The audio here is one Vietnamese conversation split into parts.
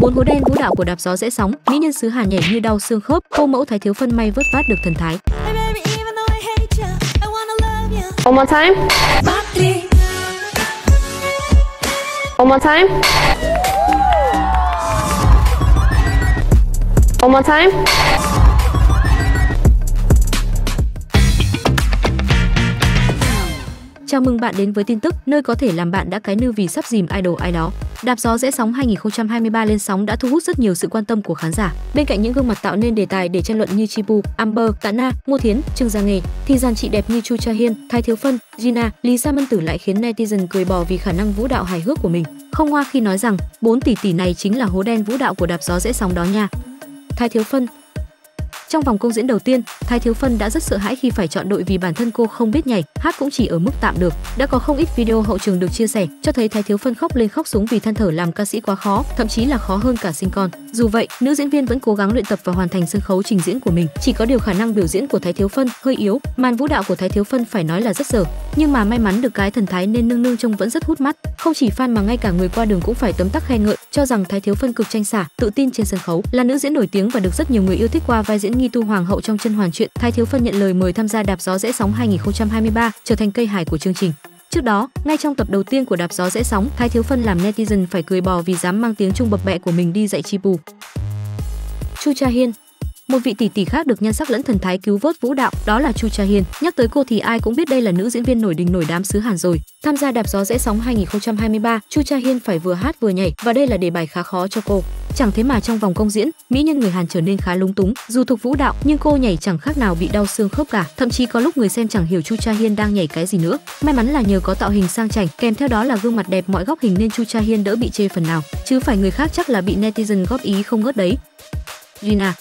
bốn hố đen vũ đạo của đạp gió dễ sóng mỹ nhân xứ hàn nhảy như đau xương khớp cô mẫu thái thiếu phân may vớt vát được thần thái. One more time. One more time. One more time. Chào mừng bạn đến với tin tức nơi có thể làm bạn đã cái nư vì sắp dìm idol ai đó. Đạp gió dễ sóng 2023 lên sóng đã thu hút rất nhiều sự quan tâm của khán giả. Bên cạnh những gương mặt tạo nên đề tài để tranh luận như Chibu, Amber, Tạ Na, Ngô Thiến, Trương Gia Nghề, thì dàn chị đẹp như Chu Cha Hiên, Thái Thiếu Phân, Gina, Lý Sa Mân Tử lại khiến netizen cười bò vì khả năng vũ đạo hài hước của mình. Không hoa khi nói rằng 4 tỷ tỷ này chính là hố đen vũ đạo của đạp gió dễ sóng đó nha. Thái Thiếu Phân, trong vòng công diễn đầu tiên, Thái Thiếu Phân đã rất sợ hãi khi phải chọn đội vì bản thân cô không biết nhảy, hát cũng chỉ ở mức tạm được. Đã có không ít video hậu trường được chia sẻ cho thấy Thái Thiếu Phân khóc lên khóc xuống vì than thở làm ca sĩ quá khó, thậm chí là khó hơn cả sinh con. Dù vậy, nữ diễn viên vẫn cố gắng luyện tập và hoàn thành sân khấu trình diễn của mình. Chỉ có điều khả năng biểu diễn của Thái Thiếu Phân hơi yếu, màn vũ đạo của Thái Thiếu Phân phải nói là rất dở. Nhưng mà may mắn được cái thần thái nên nương nương trông vẫn rất hút mắt. Không chỉ fan mà ngay cả người qua đường cũng phải tấm tắc khen ngợi, cho rằng Thái Thiếu Phân cực tranh xả, tự tin trên sân khấu, là nữ diễn nổi tiếng và được rất nhiều người yêu thích qua vai diễn nghi tu hoàng hậu trong chân hoàn truyện. Thái Thiếu Phân nhận lời mời tham gia đạp gió rẽ sóng 2023, trở thành cây hài của chương trình. Trước đó, ngay trong tập đầu tiên của đạp gió rẽ sóng, Thái Thiếu Phân làm netizen phải cười bò vì dám mang tiếng Trung bập bẹ của mình đi dạy chi bù. Chu Cha Hiên một vị tỷ tỷ khác được nhan sắc lẫn thần thái cứu vớt vũ đạo, đó là Chu Cha Hiên. Nhắc tới cô thì ai cũng biết đây là nữ diễn viên nổi đình nổi đám xứ Hàn rồi. Tham gia đạp gió rẽ sóng 2023, Chu Cha Hiên phải vừa hát vừa nhảy và đây là đề bài khá khó cho cô. Chẳng thế mà trong vòng công diễn, mỹ nhân người Hàn trở nên khá lúng túng. Dù thuộc vũ đạo, nhưng cô nhảy chẳng khác nào bị đau xương khớp cả. Thậm chí có lúc người xem chẳng hiểu Chu Cha Hiên đang nhảy cái gì nữa. May mắn là nhờ có tạo hình sang chảnh, kèm theo đó là gương mặt đẹp mọi góc hình nên Chu Cha Hiên đỡ bị chê phần nào. Chứ phải người khác chắc là bị netizen góp ý không ngớt đấy. Gina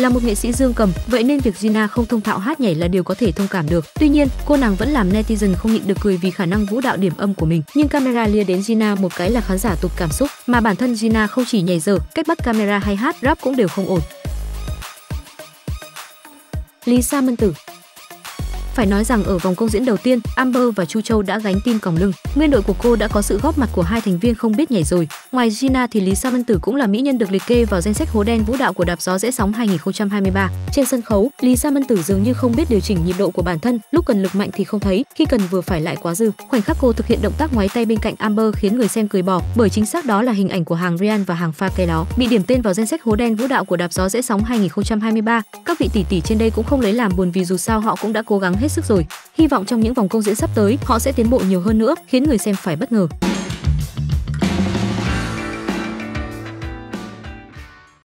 là một nghệ sĩ dương cầm, vậy nên việc Gina không thông thạo hát nhảy là điều có thể thông cảm được. Tuy nhiên, cô nàng vẫn làm netizen không nhịn được cười vì khả năng vũ đạo điểm âm của mình. Nhưng camera lia đến Gina một cái là khán giả tụt cảm xúc, mà bản thân Gina không chỉ nhảy dở, cách bắt camera hay hát rap cũng đều không ổn. Lý Sa Mân Tử phải nói rằng ở vòng công diễn đầu tiên, Amber và Chu Châu đã gánh tim còng lưng. Nguyên đội của cô đã có sự góp mặt của hai thành viên không biết nhảy rồi. Ngoài Gina thì Lý Sa Văn Tử cũng là mỹ nhân được liệt kê vào danh sách hố đen vũ đạo của đạp gió rẽ sóng 2023. Trên sân khấu, Lý Sa Văn Tử dường như không biết điều chỉnh nhịp độ của bản thân, lúc cần lực mạnh thì không thấy, khi cần vừa phải lại quá dư. Khoảnh khắc cô thực hiện động tác ngoái tay bên cạnh Amber khiến người xem cười bỏ, bởi chính xác đó là hình ảnh của hàng Ryan và hàng pha cây đó. Bị điểm tên vào danh sách hố đen vũ đạo của đạp gió rẽ sóng 2023, các vị tỷ tỷ trên đây cũng không lấy làm buồn vì dù sao họ cũng đã cố gắng hết sức rồi. Hy vọng trong những vòng công diễn sắp tới, họ sẽ tiến bộ nhiều hơn nữa, khiến người xem phải bất ngờ.